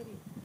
Madrid.